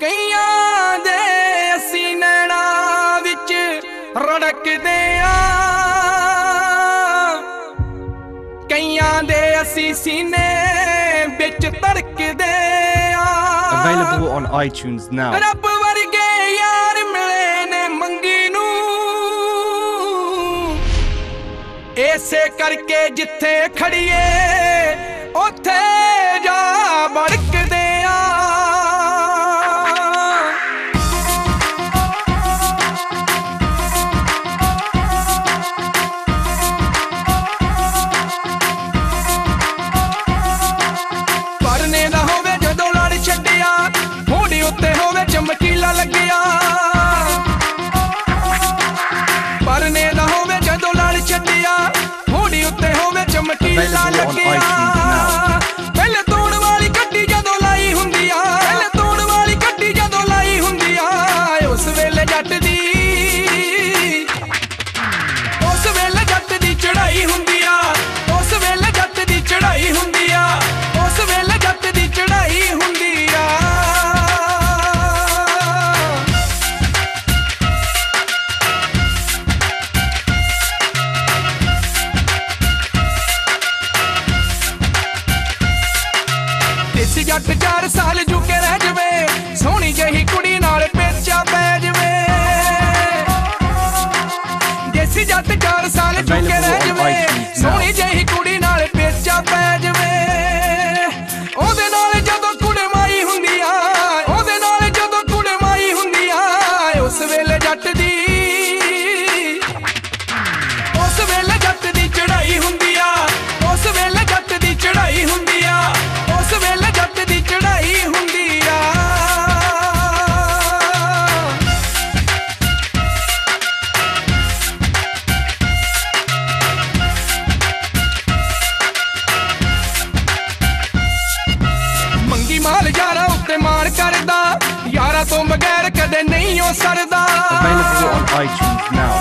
ਕਈਆਂ ਦੇ ਅਸੀਂ ਨੈਣਾ ਵਿੱਚ ਰੜਕਦੇ ਆ। ਕਈਆਂ ਦੇ ਅਸੀਂ ਸੀਨੇ ਵਿੱਚ ਧੜਕਦੇ ਆ। ਅਵੇਲੇਬਲ ਔਨ ਆਈਟਿਊਨਸ ਨਾਓ ਰੱਬ ਵਰਗੇ ਯਾਰ ਮਿਲੇ ਨੇ ਮੰਗੀ ਨੂੰ। ਐਸੇ ਕਰਕੇ ਜਿੱਥੇ ਖੜੀਏ ਉੱਥੇ ਜਾ ਬੜਕਦੇ ਲੱਗਿਆ। ਪਰਨੇ ਨਾ ਹੋਵੇ ਜਦੋਂ ਲੜ ਛੱਡਿਆ। ਹੋਣੀ ਉੱਤੇ ਹੋਵੇ ਚਮਟੀ ਨਾ ਲੱਗਿਆ। ਘੱਟ ਚਾਰ ਸਾਲ ਜੁਕੇ ਰਹਿ ਜਵੇ। ਸੋਹਣੀ ਜਹੀ ਕੁੜੀ ਨਾਲ ਸਰਦਾ Available on iTunes now.